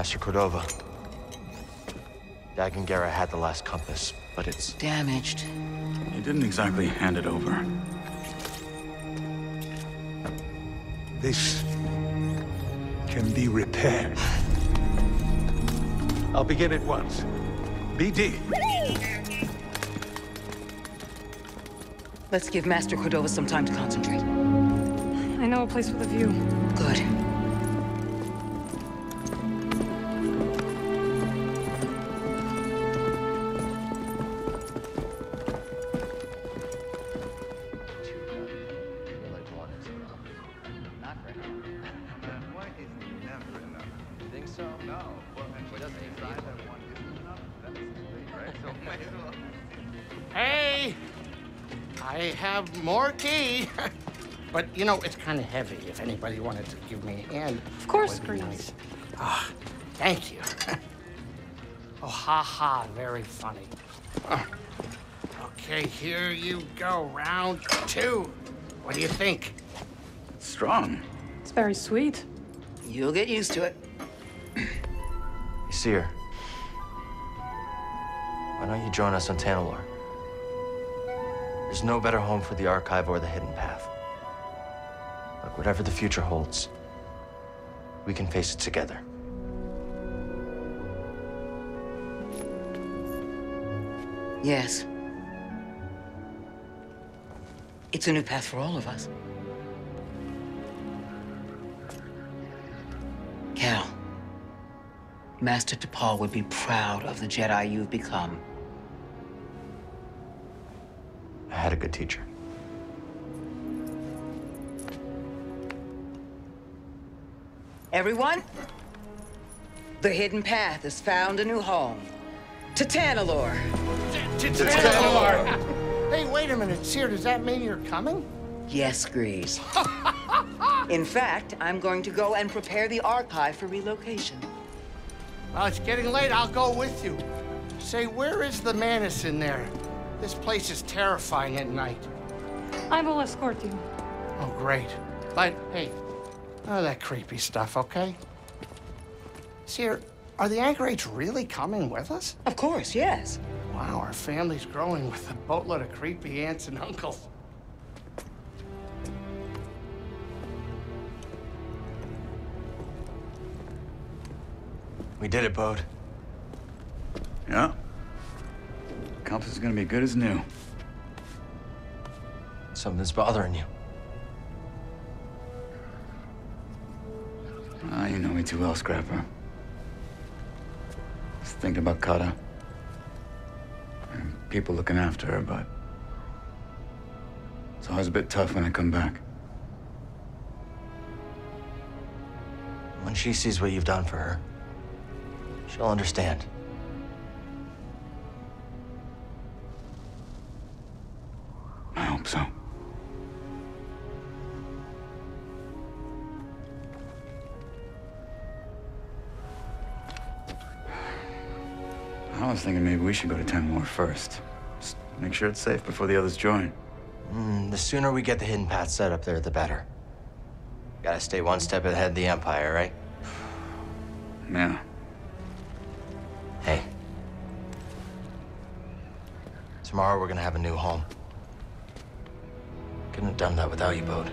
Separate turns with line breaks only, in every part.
Master Cordova. Dagan Gera had the last compass, but it's...
Damaged.
He didn't exactly hand it over.
This can be repaired. I'll begin at once. BD.
Let's give Master Cordova some time to concentrate.
I know a place with a view.
You know, it's kind of heavy. If anybody wanted to give me a hand.
Of course,
that would
Greez.
nice. Ah, thank you. oh, ha ha, very funny. Ah. Okay, here you go, round two. What do you think?
Strong.
It's very sweet.
You'll get used to it.
You see her. Why don't you join us on Tanalor? There's no better home for the Archive or the Hidden Path. Whatever the future holds, we can face it together.
Yes. It's a new path for all of us. Cal, Master Tapal would be proud of the Jedi you've become.
I had a good teacher.
Everyone, the hidden path has found a new home. To Tanalor.
Hey, wait a minute, Cere, does that mean you're coming?
Yes, Greez. In fact, I'm going to go and prepare the archive for relocation.
Well, it's getting late. I'll go with you. Say, where is the Manus in there? This place is terrifying at night.
I will escort you.
Oh, great. But, hey, none of that creepy stuff, okay? Cere, are the Anchorites really coming with us?
Of course, yes.
Wow, our family's growing with a boatload of creepy aunts and uncles.
We did it, Bode.
Yeah. Compass is gonna be good as new.
Something's bothering you.
You know me too well, Scrapper. Just thinking about Kata. And people looking after her, but... It's always a bit tough when I come back.
When she sees what you've done for her, she'll understand.
Was thinking maybe we should go to Tanalor first. Just make sure it's safe before the others join.
Mm, the sooner we get the hidden path set up there, the better. Gotta stay one step ahead of the Empire, right?
Yeah.
Hey. Tomorrow we're gonna have a new home. Couldn't have done that without you, Bode.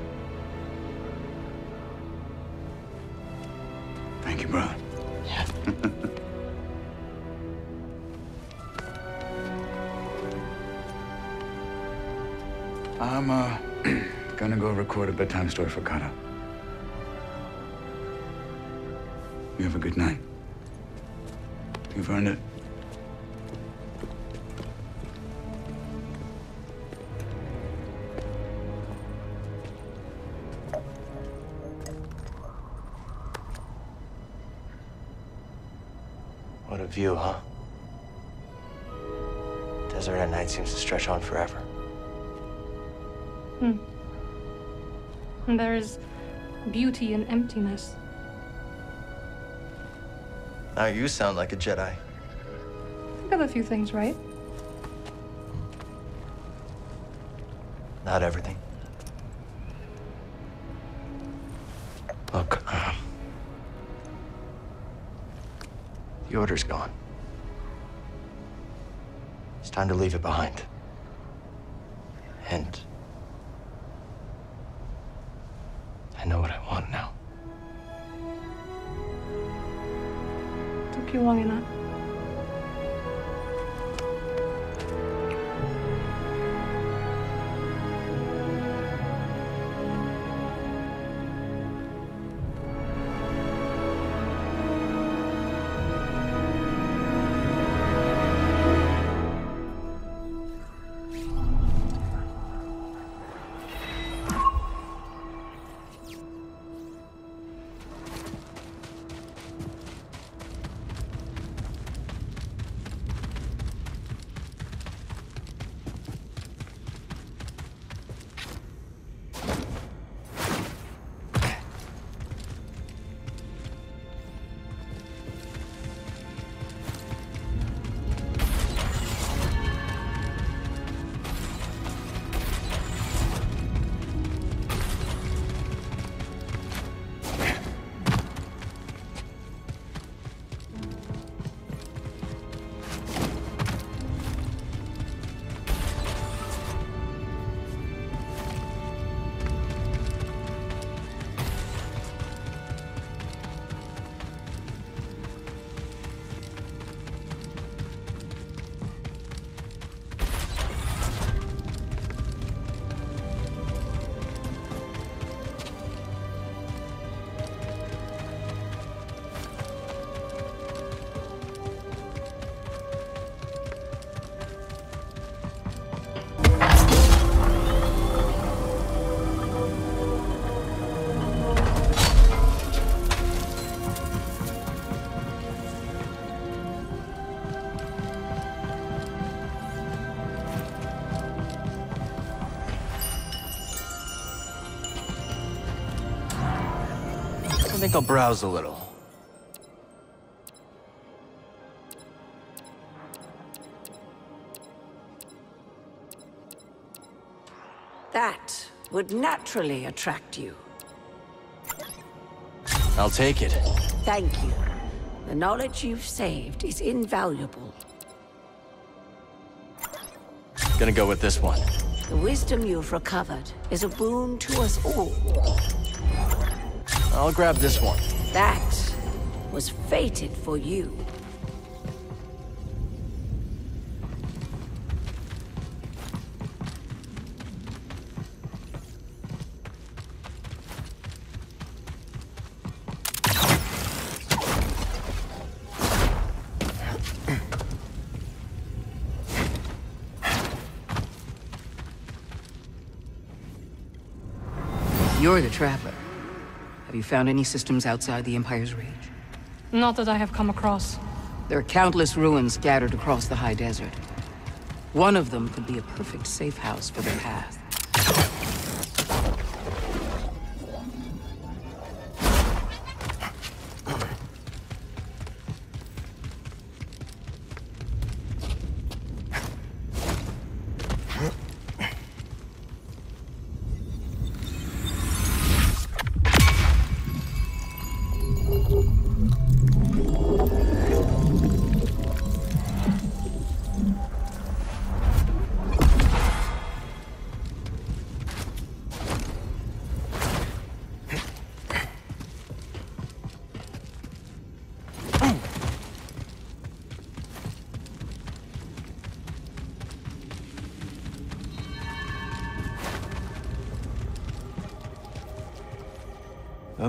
Record a bedtime story for Kata. You have a good night. You've earned it.
What a view, huh? Desert at night seems to stretch on forever.
Hmm. And there is beauty in emptiness.
Now you sound like a Jedi.
I got a few things right.
Not everything. Look, um, Order's gone. It's time to leave it behind. And...
you long enough.
I'll browse a little.
That would naturally attract you.
I'll take it.
Thank you. The knowledge you've saved is invaluable.
Gonna go with this one.
The wisdom you've recovered is a boon to us all.
I'll grab this one.
That was fated for you.
You're the trapper. Found any systems outside the Empire's reach?
Not that I have come across.
There are countless ruins scattered across the high desert. One of them could be a perfect safe house for the path.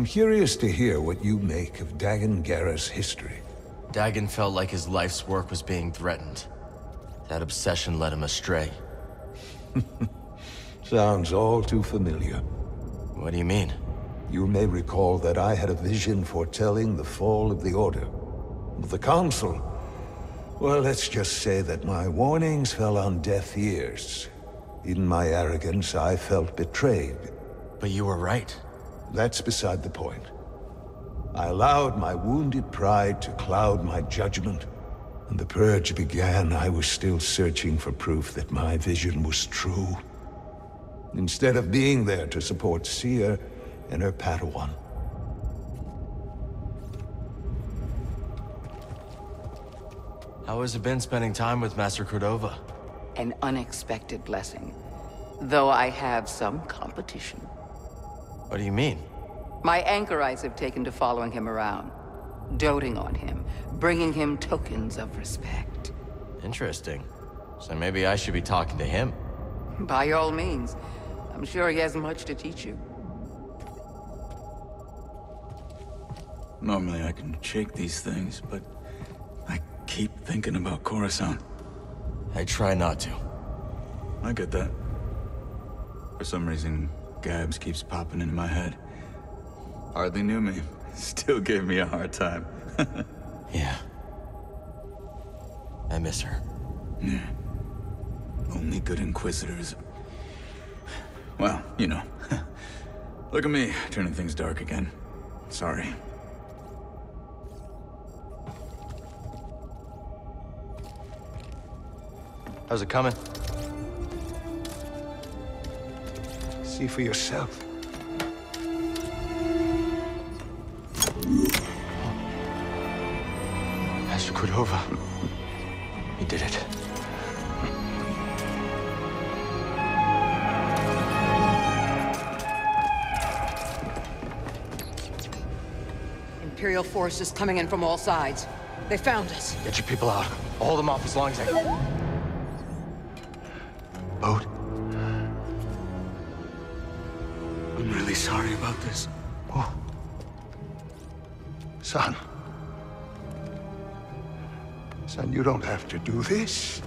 Curious to hear what you make of Dagan Gera's history.
Dagan felt like his life's work was being threatened. That obsession led him astray.
Sounds all too familiar.
What do you mean?
You may recall that I had a vision foretelling the fall of the Order. But the Council... Well, let's just say that my warnings fell on deaf ears. In my arrogance, I felt betrayed.
But you were right.
That's beside the point. I allowed my wounded pride to cloud my judgment. and the Purge began, I was still searching for proof that my vision was true. Instead of being there to support Cere and her Padawan.
How has it been spending time with Master Cordova?
An unexpected blessing. Though I have some competition.
What do you mean?
My Anchorites have taken to following him around, doting on him, bringing him tokens of respect.
Interesting. So maybe I should be talking to him.
By all means. I'm sure he has much to teach you.
Normally I can shake these things, but I keep thinking about Coruscant.
I try not to.
I get that. For some reason, Gabs keeps popping into my head. Hardly knew me. Still gave me a hard time.
Yeah. I miss her.
Yeah. Only good Inquisitors. Well, you know. Look at me, turning things dark again. Sorry.
How's it coming?
See for yourself.
Master Cordova. He did it.
Imperial forces coming in from all sides. They found us.
Get your people out. Hold them off as long as I can.
Don't have to do this.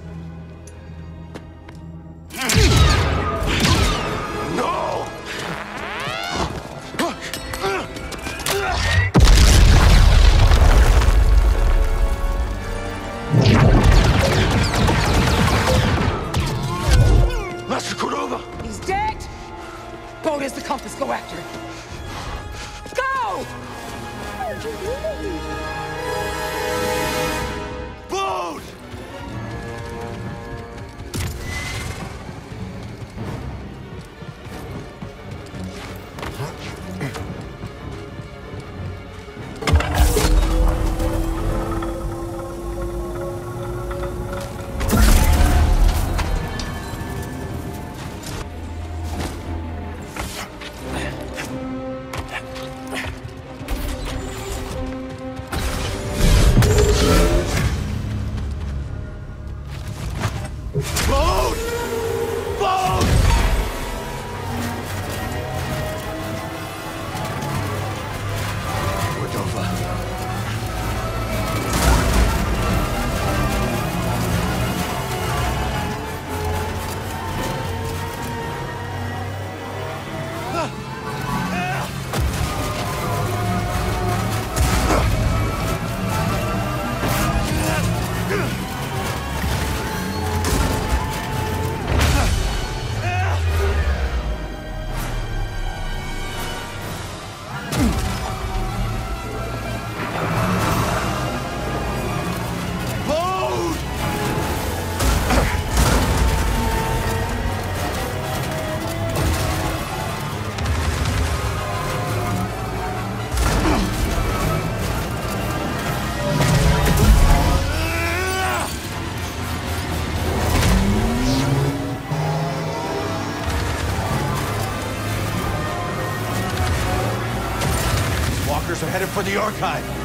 The
archive.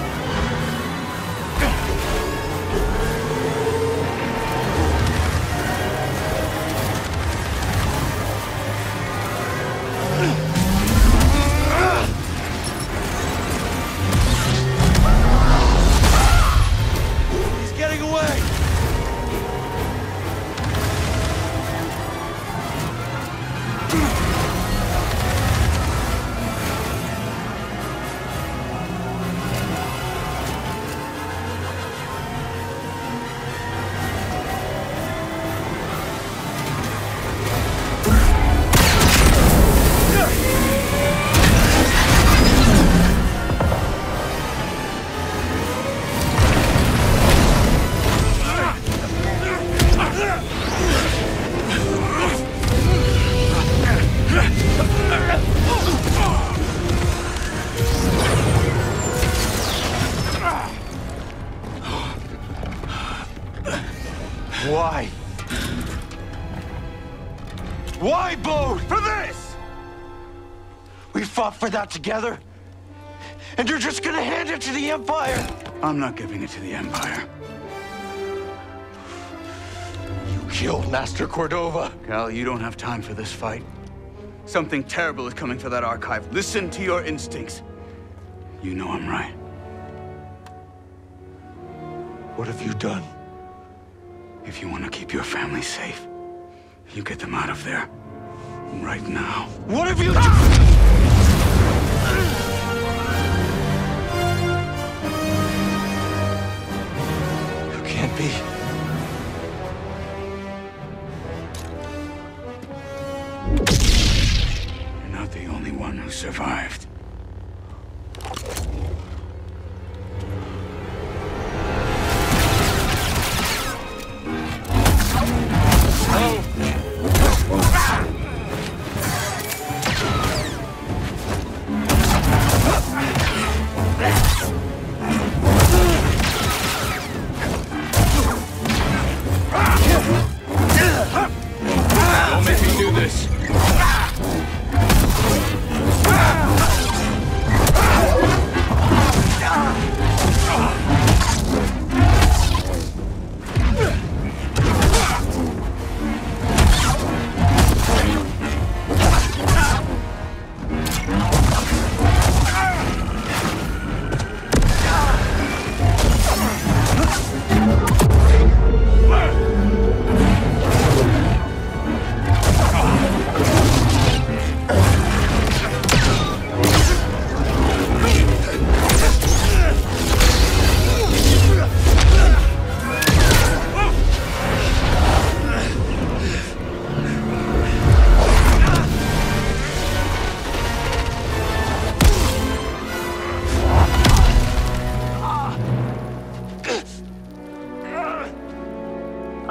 For that together. And you're just gonna hand it to the Empire.
I'm not giving it to the Empire.
You killed Master Cordova.
Cal, you don't have time for this fight. Something terrible is coming for that archive. Listen to your instincts. You know I'm right.
What have you done?
If you want to keep your family safe, you get them out of there. Right now.
What have you done?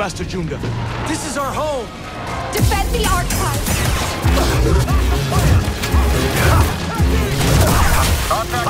Master Junda.
This is our home.
Defend the archive!
Contact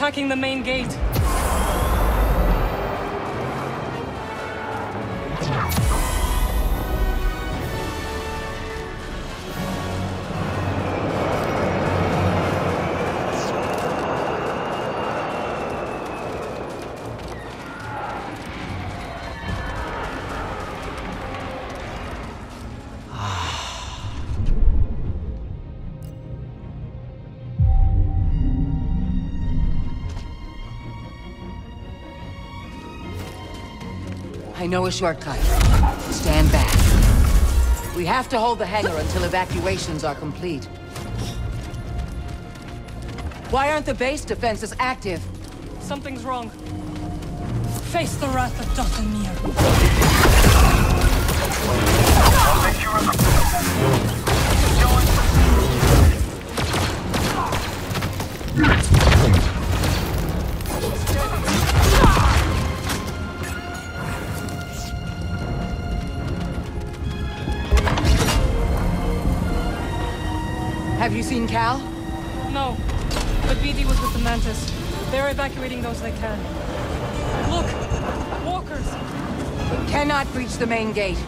attacking the main gate.
Know a shortcut. Stand back. We have to hold the hangar until evacuations are complete. Why aren't the base defenses active?
Something's wrong. Face the wrath of Dathomir.
Cal?
No, but BD was with the Mantis. They're evacuating those they can. Look! Walkers!
We Cannot breach the main gate.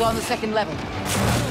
On the second level.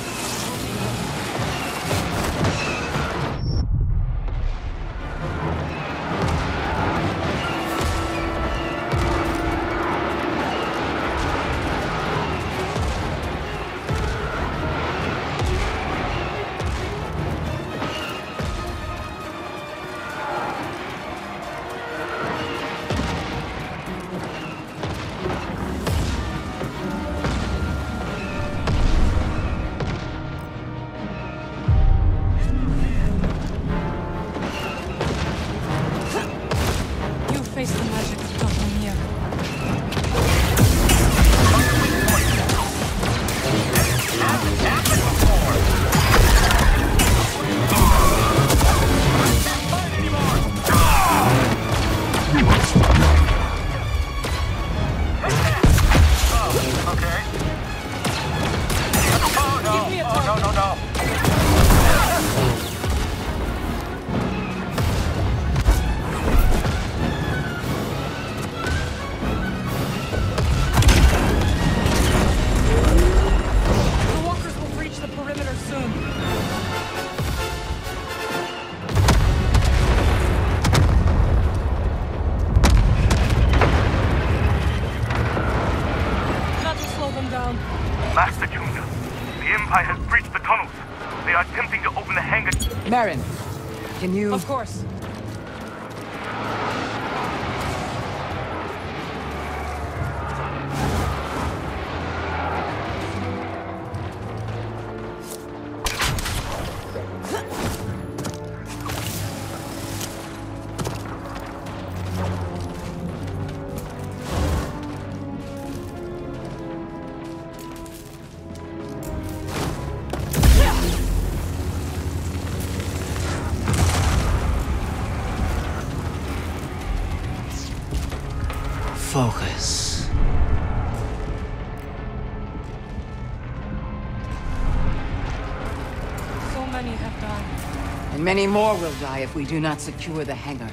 Many
more will die if we do not secure the hangar.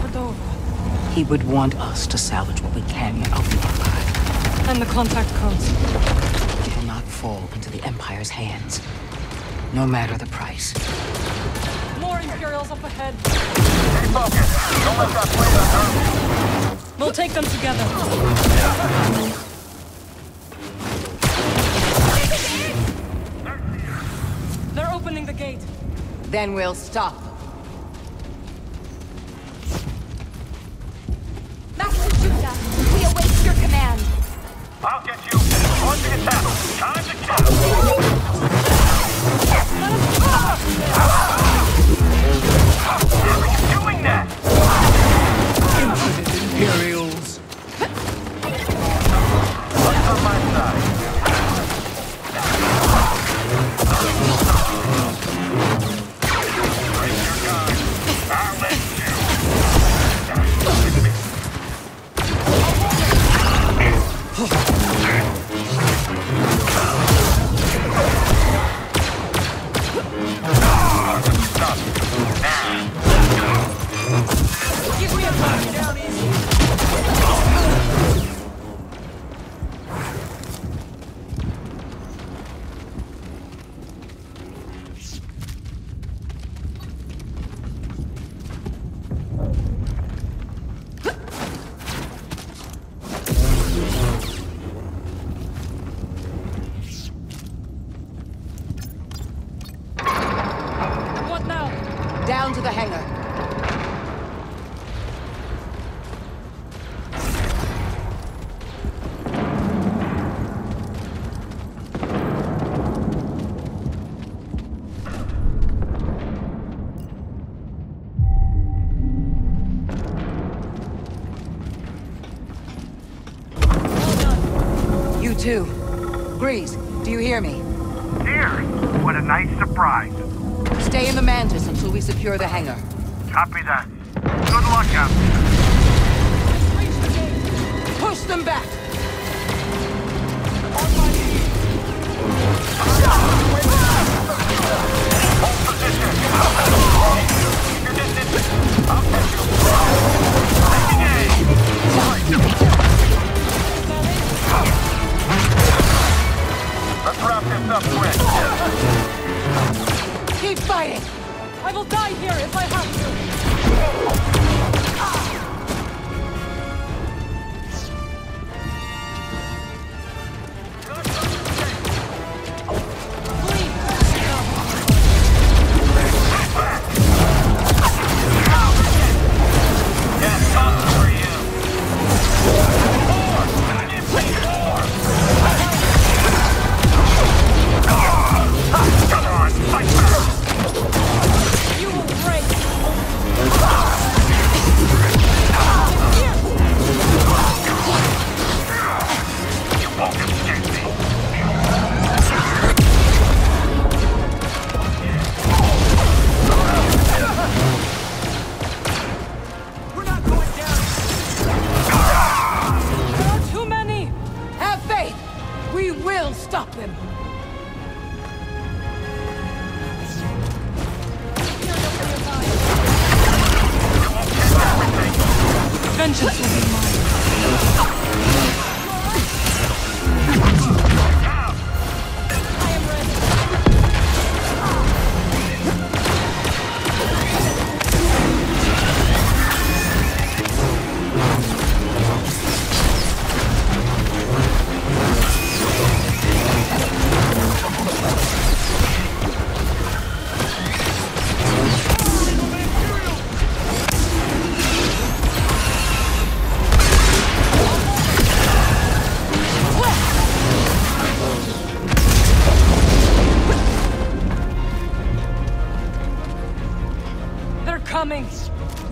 Cordova.
He would want us to salvage what we can of the Empire.
And the contact codes.
It will not fall into the Empire's hands. No matter the price.
More Imperials up ahead.
Stay focused. Don't let that play us
We'll take them together. The gate.
Then we'll stop.
Master Junda, we await your command.
I'll get you. On the attack. Time to kill. How are you doing that?
Imperials.
What's on my side?
Good luck out
Push them back!
Let's wrap this up quick.
Keep fighting!
I will die here if I have to.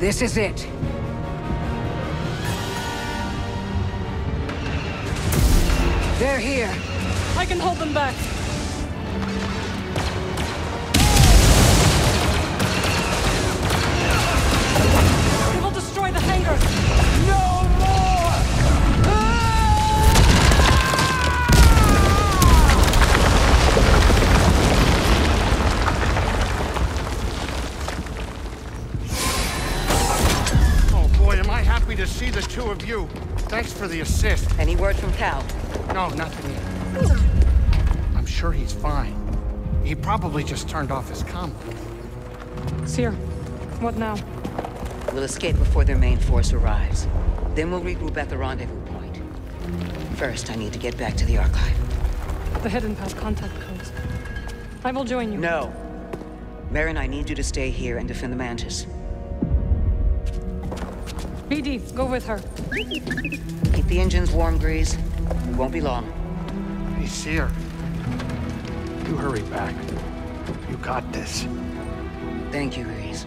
This is it. They're here.
I can hold them back.
He probably just turned off his comm.
Cere, what now?
We'll escape before their main force arrives. Then we'll regroup at the rendezvous point. First, I need to get back to the archive.
The hidden path contact codes. I will join you.
No. Merrin, I need you to stay here and defend the Mantis.
BD, go with her.
Keep the engines warm, Greez. We won't be long.
Hey, Cere. You hurry back. You got this.
Thank you, Greez.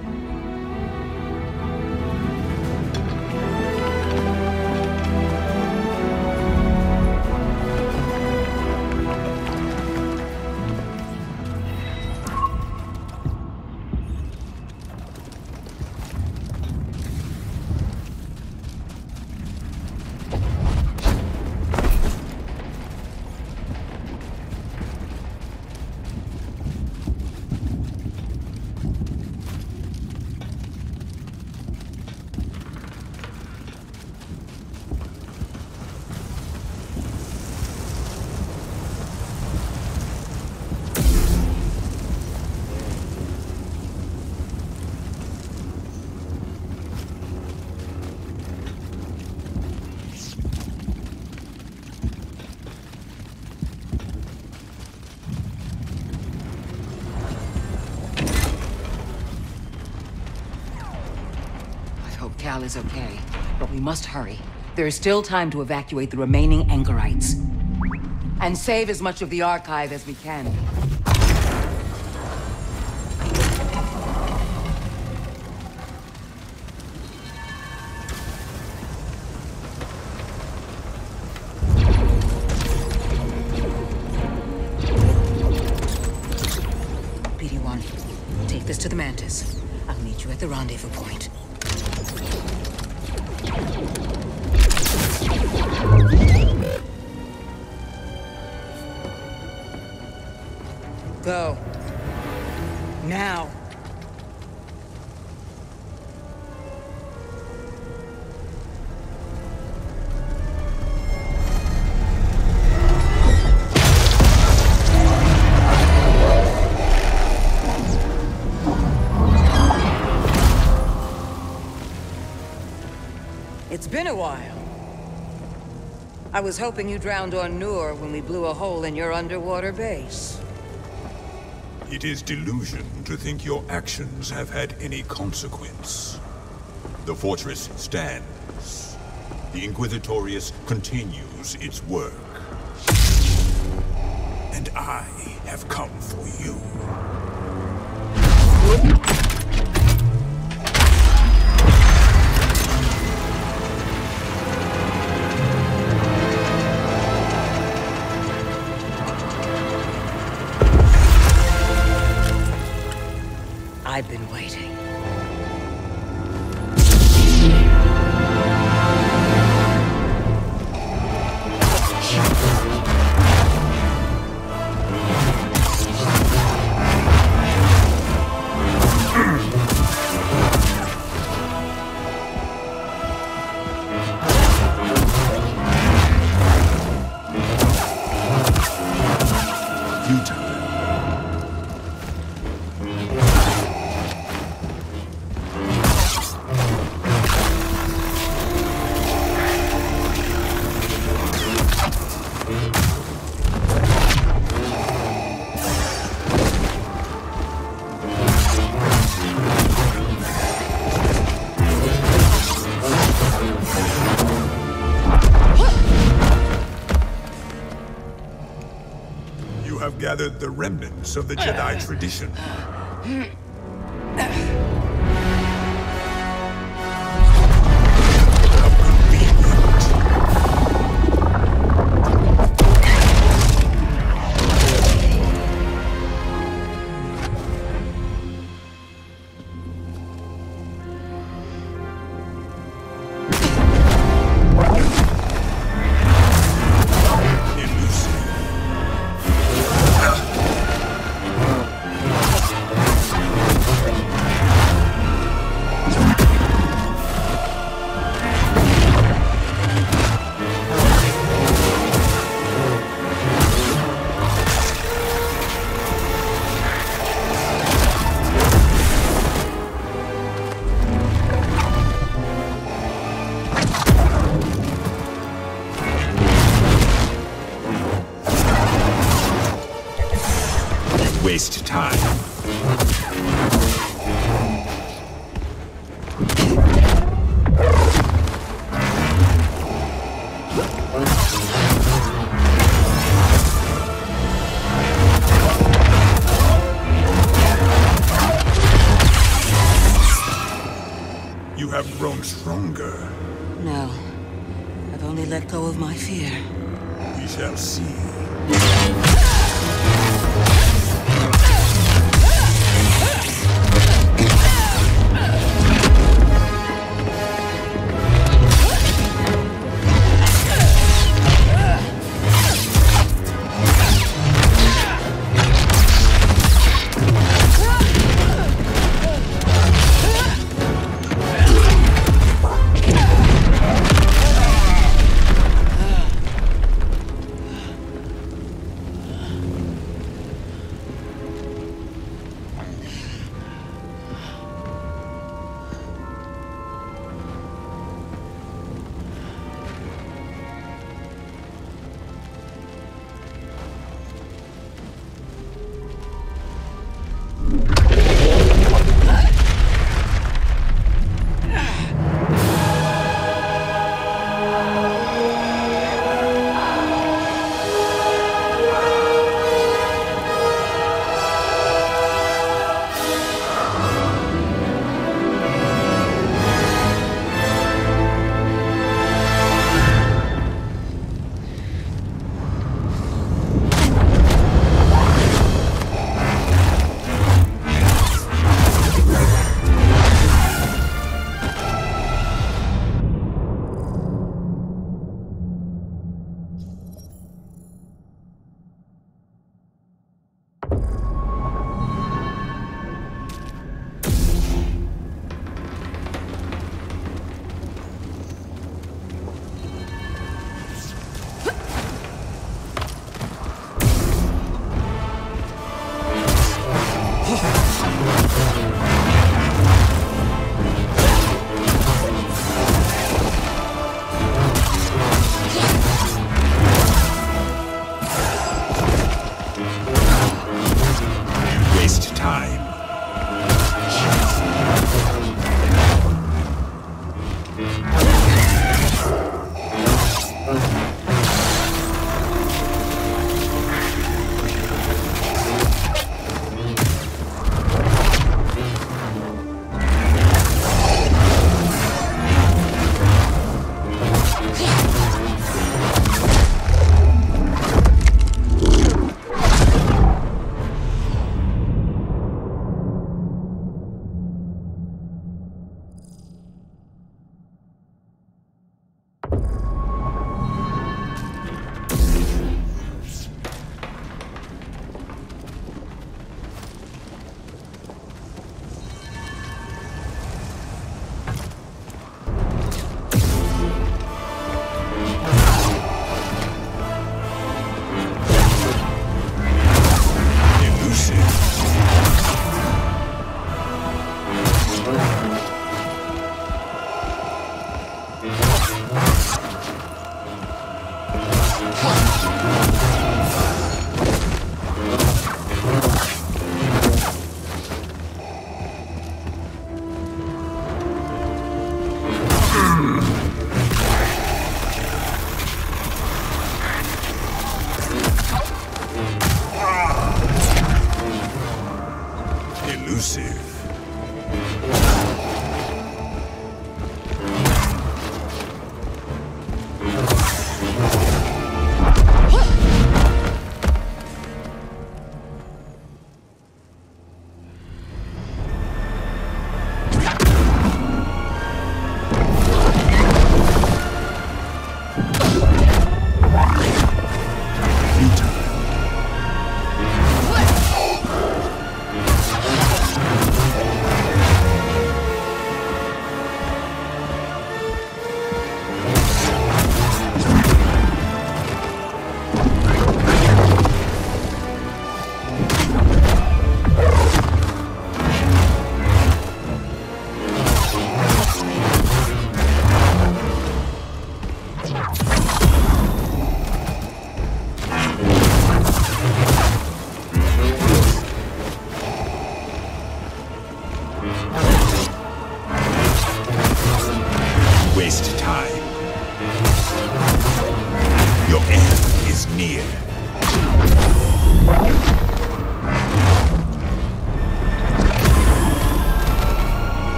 Cal is okay, but we must hurry. There is still time to evacuate the remaining Anchorites. And save as much of the archive as we can. It's been a while. I was hoping you drowned on Nur when we blew a hole in your underwater base.
It is delusion to think your actions have had any consequence. The fortress stands. The Inquisitorius continues its work. And I have come for you. Gathered the remnants of the oh, Jedi tradition.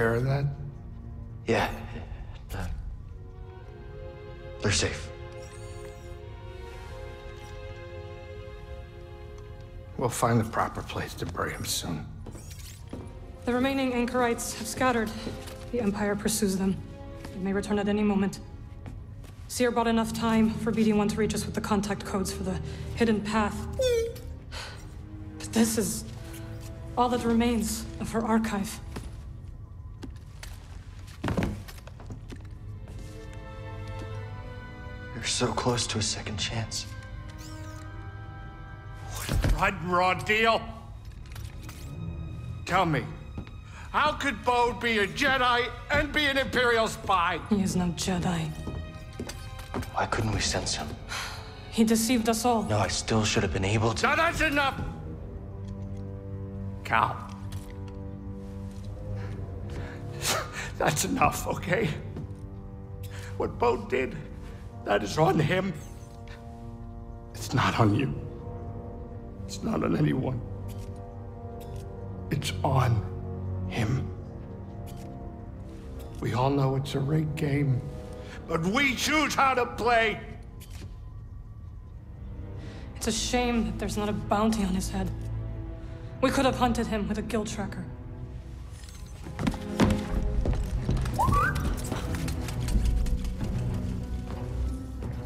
Care of that?
Yeah. Uh, they're safe.
We'll find the proper place to bury him soon.
The remaining anchorites have scattered. The Empire pursues them. They may return at any moment. Cere bought enough time for BD-1 to reach us with the contact codes for the hidden path. But this is all that remains of her archive.
So close to a second chance.
Right and raw deal? Tell me, how could Bode be a Jedi and be an Imperial spy?
He is no Jedi.
Why couldn't we sense him?
He deceived us all.
No, I still should have been able to.
Now that's enough! Cal. That's enough, okay? What Bode did, that is on him. It's not on you. It's not on anyone. It's on him. We all know it's a rigged game, but we choose how to play.
It's a shame that there's not a bounty on his head. We could have hunted him with a guild tracker.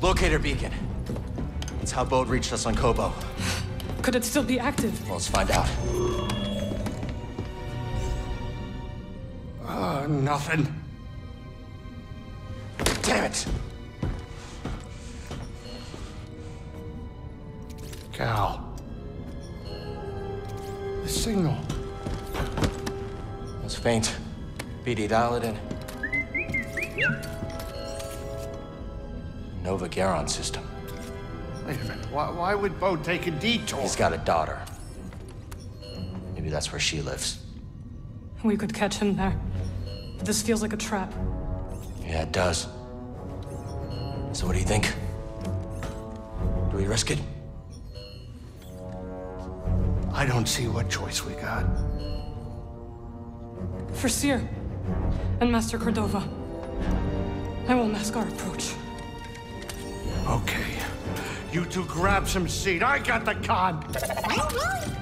Locator beacon. That's how Bode reached us on Koboh.
Could it still be active?
Well, let's find out.
Uh, nothing.
Damn it!
Cal. The signal.
It's faint. BD, dial it in. Nova Garon system.
Wait a minute. Why, why would Bo take a detour?
He's got a daughter. Maybe that's where she lives.
We could catch him there. But this feels like a trap.
Yeah, it does. So what do you think? Do we risk it?
I don't see what choice we got.
For Cere and Master Cordova, I will mask our approach.
Okay. You two grab some seat. I got the con.